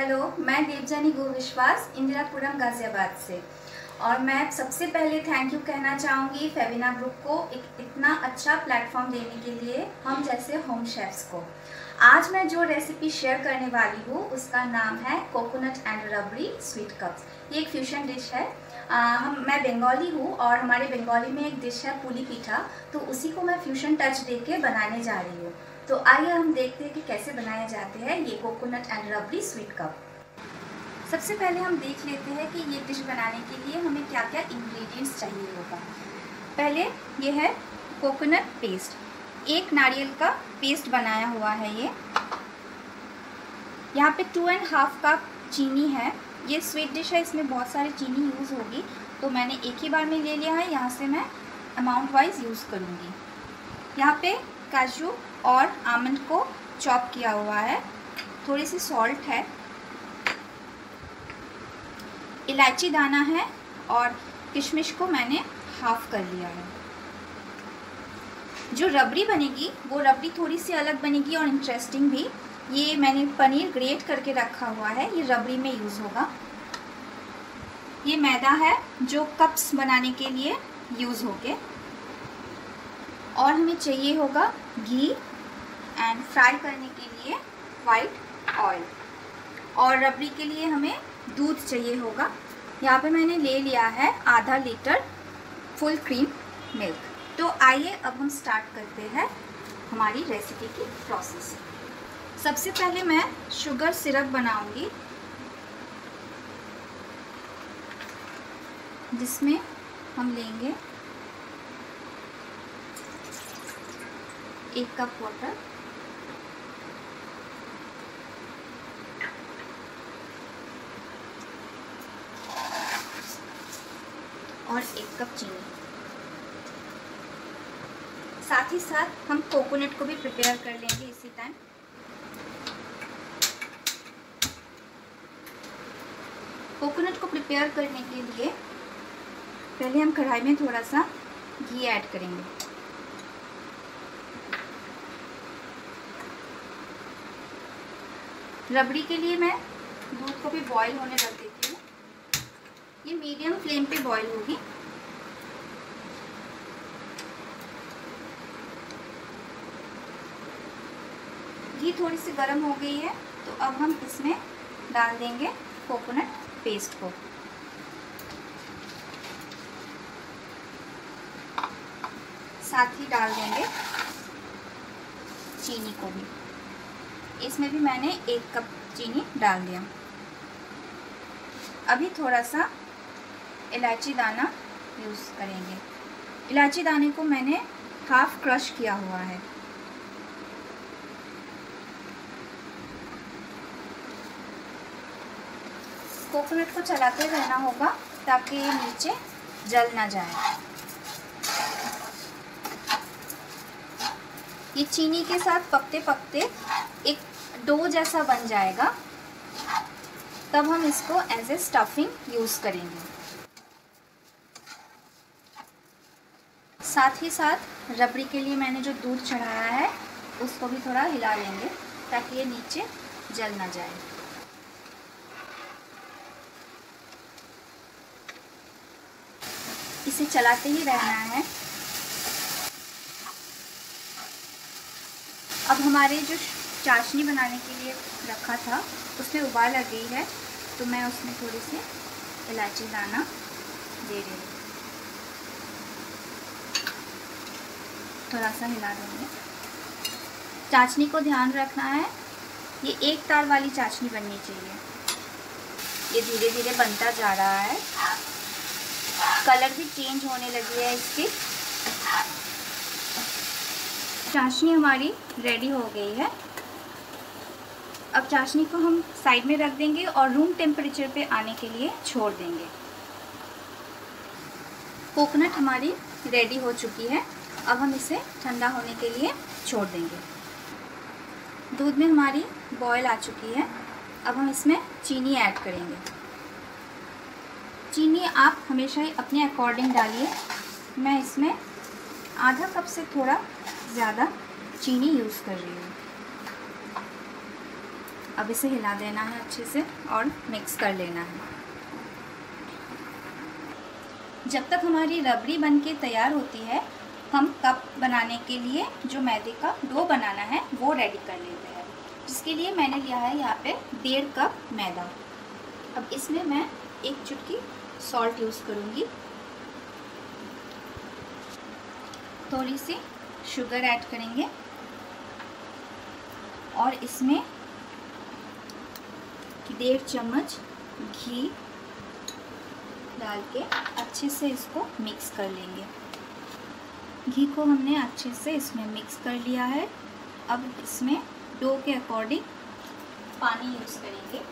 Hello मैं देवजानी गो विश्वास इंदिरापुरम गाजियाबाद से। और मैं सबसे पहले थैंक यू कहना चाहूँगी फेविना ग्रुप को एक इतना अच्छा प्लेटफॉर्म देने के लिए हम जैसे होम शेफ्स को। आज मैं जो रेसिपी शेयर करने वाली हूँ उसका नाम है coconut and rabri sweet cups ये एक फ्यूशन डिश है। आ, हम मैं बंगाली हूँ और हमारे बंगाली में एक डिश है पुली पीठा तो उसी को मैं फ्यूशन टच दे के बनाने जा रही हूँ। तो आइए हम देखते हैं कि कैसे बनाए जाते हैं ये coconut and rabri sweet cup सबसे पहले हम देख लेते हैं कि ये डिश बनाने के लिए हमें क्या क्या इंग्रेडिएंट्स चाहिए होगा। पहले ये है कोकोनट पेस्ट एक नारियल का पेस्ट बनाया हुआ है ये। यहाँ पे टू एंड हाफ़ कप चीनी है। ये स्वीट डिश है, इसमें बहुत सारी चीनी यूज़ होगी। तो मैंने एक ही बार में ले लिया है, यहाँ से मैं अमाउंट वाइज यूज़ करूँगी। यहाँ पे काजू और आमंड को चॉप किया हुआ है। थोड़ी सी सॉल्ट है। इलायची दाना है और किशमिश को मैंने हाफ़ कर लिया है। जो रबड़ी बनेगी, वो रबड़ी थोड़ी सी अलग बनेगी और इंटरेस्टिंग भी। ये मैंने पनीर ग्रेट करके रखा हुआ है, ये रबड़ी में यूज़ होगा। ये मैदा है जो कप्स बनाने के लिए यूज़ होके और हमें चाहिए होगा घी। एंड फ्राई करने के लिए वाइट ऑयल और रबड़ी के लिए हमें दूध चाहिए होगा। यहाँ पे मैंने ले लिया है आधा लीटर फुल क्रीम मिल्क तो आइए अब हम स्टार्ट करते हैं हमारी रेसिपी की प्रोसेस सबसे पहले मैं शुगर सिरप बनाऊँगी। जिसमें हम लेंगे एक कप वाटर और एक कप चीनी। साथ ही साथ हम कोकोनट को भी प्रिपेयर कर लेंगे इसी टाइम कोकोनट को प्रिपेयर करने के लिए पहले हम कढ़ाई में थोड़ा सा घी ऐड करेंगे। रबड़ी के लिए मैं दूध को भी बॉईल होने रख देती ये मीडियम फ्लेम पे बॉईल होगी। घी थोड़ी सी गर्म हो गई है तो अब हम इसमें डाल देंगे कोकोनट पेस्ट को। साथ ही डाल देंगे चीनी को भी। इसमें भी मैंने एक कप चीनी डाल दिया। अभी थोड़ा सा इलायची दाना यूज़ करेंगे। इलायची दाने को मैंने हाफ़ क्रश किया हुआ है। कोकोनट को चलाते रहना होगा ताकि ये नीचे जल ना जाए। ये चीनी के साथ पकते पकते एक डो जैसा बन जाएगा। तब हम इसको एज ए स्टफिंग यूज़ करेंगे। साथ ही साथ रबड़ी के लिए मैंने जो दूध चढ़ाया है, उसको भी थोड़ा हिला लेंगे ताकि ये नीचे जल ना जाए। इसे चलाते ही रहना है। अब हमारे जो चाशनी बनाने के लिए रखा था, उसमें उबाल आ गई है तो मैं उसमें थोड़ी सी इलायची दाना दे रही हूँ। थोड़ा सा हिला देंगे। चाशनी को ध्यान रखना है। ये एक तार वाली चाशनी बननी चाहिए। ये धीरे धीरे बनता जा रहा है। कलर भी चेंज होने लगी है इसकी। चाशनी हमारी रेडी हो गई है। अब चाशनी को हम साइड में रख देंगे और रूम टेम्परेचर पे आने के लिए छोड़ देंगे। कोकोनट हमारी रेडी हो चुकी है। अब हम इसे ठंडा होने के लिए छोड़ देंगे। दूध में हमारी बॉयल आ चुकी है। अब हम इसमें चीनी ऐड करेंगे। चीनी आप हमेशा ही अपने अकॉर्डिंग डालिए। मैं इसमें आधा कप से थोड़ा ज़्यादा चीनी यूज़ कर रही हूँ। अब इसे हिला देना है अच्छे से और मिक्स कर लेना है। जब तक हमारी रबड़ी बनके तैयार होती है हम कप बनाने के लिए जो मैदे का डो बनाना है, वो रेडी कर लेते हैं। जिसके लिए मैंने लिया है यहाँ पे डेढ़ कप मैदा। अब इसमें मैं एक चुटकी सॉल्ट यूज़ करूँगी। थोड़ी सी शुगर ऐड करेंगे। और इसमें डेढ़ चम्मच घी डाल के अच्छे से इसको मिक्स कर लेंगे। घी को हमने अच्छे से इसमें मिक्स कर लिया है। अब इसमें डो के अकॉर्डिंग पानी यूज़ करेंगे।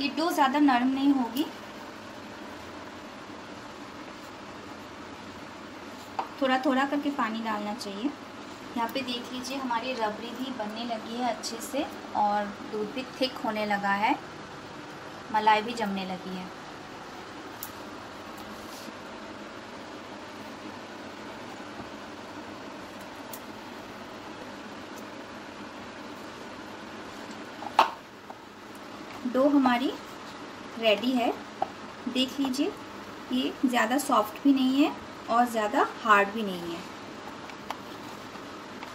ये डो ज़्यादा नरम नहीं होगी। थोड़ा थोड़ा करके पानी डालना चाहिए। यहाँ पे देख लीजिए हमारी रबड़ी भी बनने लगी है अच्छे से और दूध भी थिक होने लगा है। मलाई भी जमने लगी है। डो हमारी रेडी है। देख लीजिए, ये ज़्यादा सॉफ्ट भी नहीं है और ज़्यादा हार्ड भी नहीं है।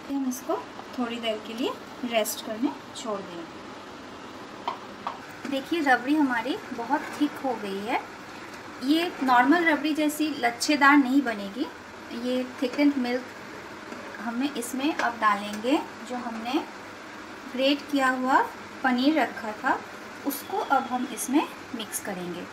हम इसको थोड़ी देर के लिए रेस्ट करने छोड़ देंगे। देखिए, रबड़ी हमारी बहुत थिक हो गई है। ये नॉर्मल रबड़ी जैसी लच्छेदार नहीं बनेगी। ये थिकन मिल्क हमें इसमें अब डालेंगे, जो हमने ग्रेट किया हुआ पनीर रखा था। उसको अब हम इसमें मिक्स करेंगे।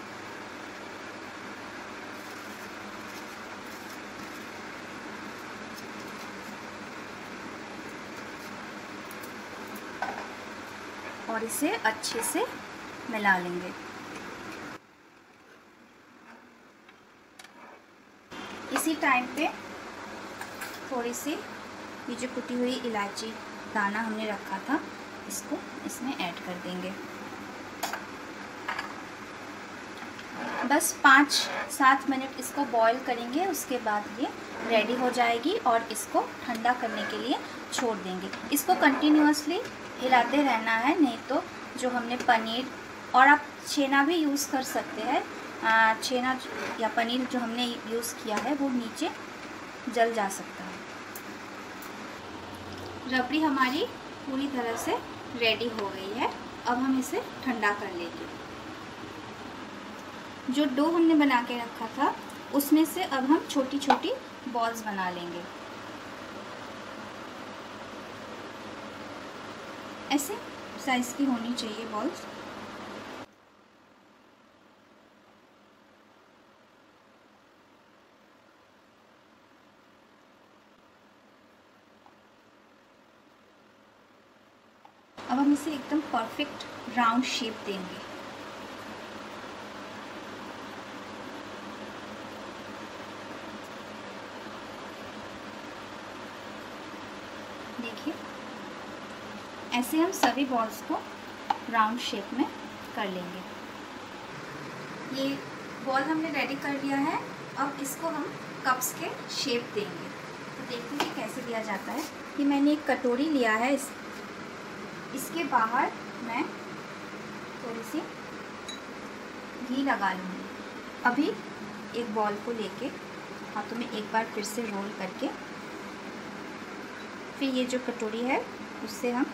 और इसे अच्छे से मिला लेंगे। इसी टाइम पे थोड़ी सी ये जो कुटी हुई इलायची दाना हमने रखा था, इसको इसमें ऐड कर देंगे। बस पाँच सात मिनट इसको बॉईल करेंगे, उसके बाद ये रेडी हो जाएगी और इसको ठंडा करने के लिए छोड़ देंगे। इसको कंटिन्यूसली हिलाते रहना है, नहीं तो जो हमने पनीर और आप छेना भी यूज़ कर सकते हैं। छेना या पनीर जो हमने यूज़ किया है, वो नीचे जल जा सकता है। रबड़ी हमारी पूरी तरह से रेडी हो गई है। अब हम इसे ठंडा कर लेंगे। जो डो हमने बना के रखा था, उसमें से अब हम छोटी छोटी बॉल्स बना लेंगे। ऐसे साइज़ की होनी चाहिए बॉल्स अब हम इसे एकदम परफेक्ट राउंड शेप देंगे देखिए ऐसे हम सभी बॉल्स को राउंड शेप में कर लेंगे। ये बॉल हमने रेडी कर लिया है। अब इसको हम कप्स के शेप देंगे। तो देखते हैं कैसे दिया जाता है। कि मैंने एक कटोरी लिया है इस, इसके बाहर मैं थोड़ी सी घी लगा लूँगी। अभी एक बॉल को लेके हाथों में एक बार फिर से रोल करके फिर ये जो कटोरी है, उससे हम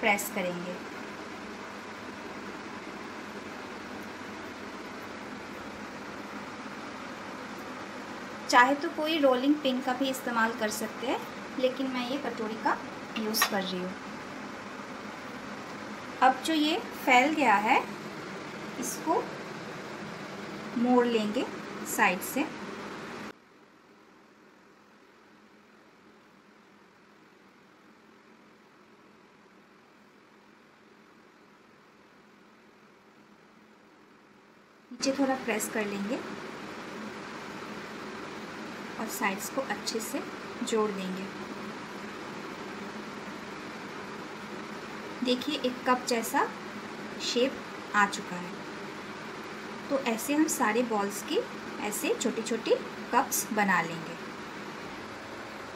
प्रेस करेंगे। चाहे तो कोई रोलिंग पिन का भी इस्तेमाल कर सकते हैं, लेकिन मैं ये कटोरी का यूज़ कर रही हूँ। अब जो ये फैल गया है, इसको मोड़ लेंगे साइड से। नीचे थोड़ा प्रेस कर लेंगे और साइड्स को अच्छे से जोड़ देंगे। देखिए, एक कप जैसा शेप आ चुका है। तो ऐसे हम सारे बॉल्स की ऐसे छोटी छोटी कप्स बना लेंगे।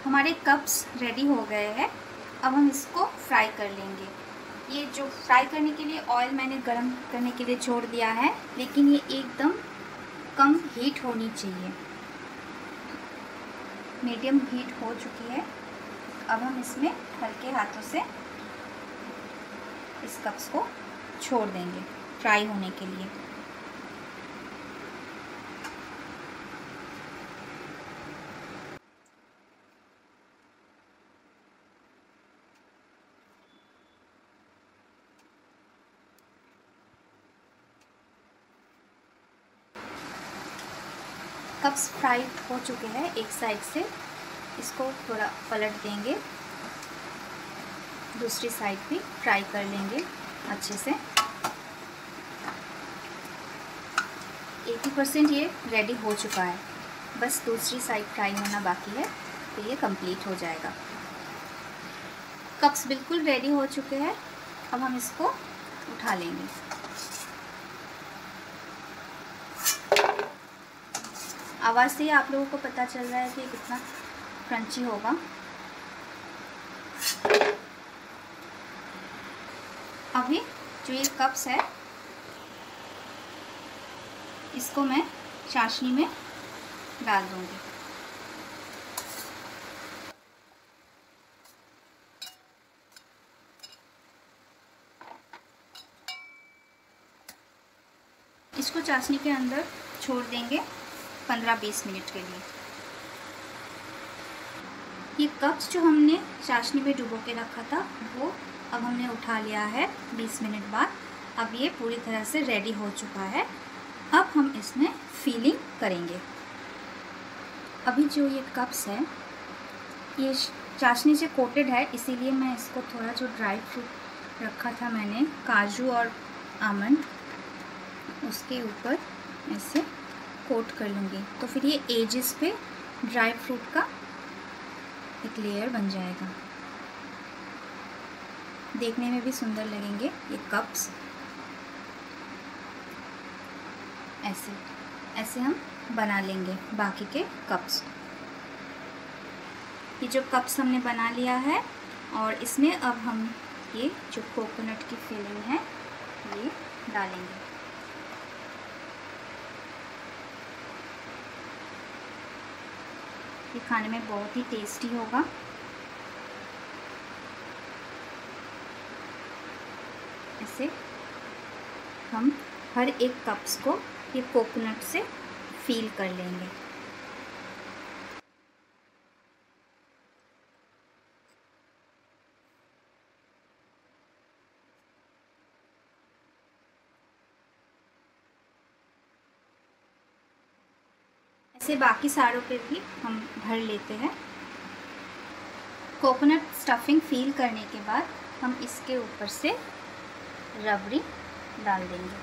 हमारे कप्स रेडी हो गए हैं। अब हम इसको फ्राई कर लेंगे। ये जो फ्राई करने के लिए ऑयल मैंने गरम करने के लिए छोड़ दिया है, लेकिन ये एकदम कम हीट होनी चाहिए। मीडियम हीट हो चुकी है। अब हम इसमें हल्के हाथों से इस कप्स को छोड़ देंगे फ्राई होने के लिए। कप्स फ्राई हो चुके हैं एक साइड से। इसको थोड़ा पलट देंगे। दूसरी साइड भी फ्राई कर लेंगे अच्छे से। 80 परसेंट ये रेडी हो चुका है। बस दूसरी साइड फ्राई होना बाकी है तो ये कंप्लीट हो जाएगा। कप्स बिल्कुल रेडी हो चुके हैं। अब हम इसको उठा लेंगे। आवाज़ से ही आप लोगों को पता चल रहा है कि कितना क्रंची होगा। अभी जो ये कप्स है, इसको मैं चाशनी में डाल दूँगी। इसको चाशनी के अंदर छोड़ देंगे। 15-20 मिनट के लिए। ये कप्स जो हमने चाशनी में डुबो के रखा था, वो अब हमने उठा लिया है 20 मिनट बाद। अब ये पूरी तरह से रेडी हो चुका है। अब हम इसमें फीलिंग करेंगे। अभी जो ये कप्स है, ये चाशनी से कोटेड है, इसीलिए मैं इसको थोड़ा जो ड्राई फ्रूट रखा था मैंने, काजू और आमंड उसके ऊपर ऐसे कोट कर लूँगी। तो फिर ये एजेस पे ड्राई फ्रूट का एक लेयर बन जाएगा। देखने में भी सुंदर लगेंगे ये कप्स ऐसे ऐसे हम बना लेंगे बाकी के कप्स ये जो कप्स हमने बना लिया है और इसमें अब हम ये जो कोकोनट की फिलिंग है, ये डालेंगे। ये खाने में बहुत ही टेस्टी होगा। ऐसे हम हर एक कप्स को ये कोकोनट से फील कर लेंगे। ऐसे बाकी सारों पे भी हम भर लेते हैं। कोकोनट स्टफिंग फील करने के बाद हम इसके ऊपर से रबड़ी डाल देंगे।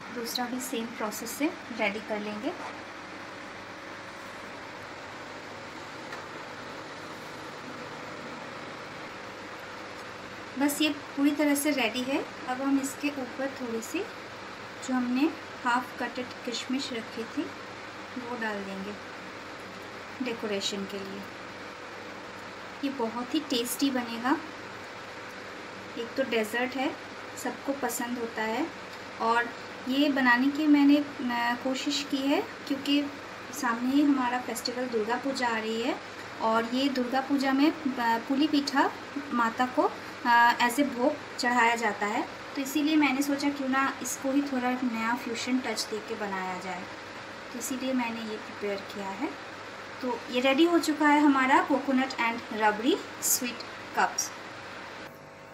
दूसरा भी सेम प्रोसेस से रेडी कर लेंगे। बस ये पूरी तरह से रेडी है। अब हम इसके ऊपर थोड़ी सी जो हमने हाफ़ कटेड किशमिश रखी थी, वो डाल देंगे डेकोरेशन के लिए। ये बहुत ही टेस्टी बनेगा। एक तो डेज़र्ट है, सबको पसंद होता है। और ये बनाने की मैंने कोशिश की है, क्योंकि सामने ही हमारा फेस्टिवल दुर्गा पूजा आ रही है। और ये दुर्गा पूजा में पुली पीठा माता को ऐसे भोग चढ़ाया जाता है। तो इसीलिए मैंने सोचा क्यों ना इसको ही थोड़ा नया फ्यूशन टच दे के बनाया जाए। तो इसीलिए मैंने ये प्रिपेयर किया है। तो ये रेडी हो चुका है हमारा coconut and rabri sweet cups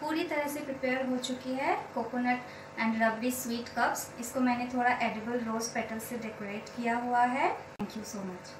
पूरी तरह से प्रिपेयर हो चुकी है coconut and rabri sweet cups इसको मैंने थोड़ा एडिबल रोज़ पेटल से डेकोरेट किया हुआ है। Thank you so much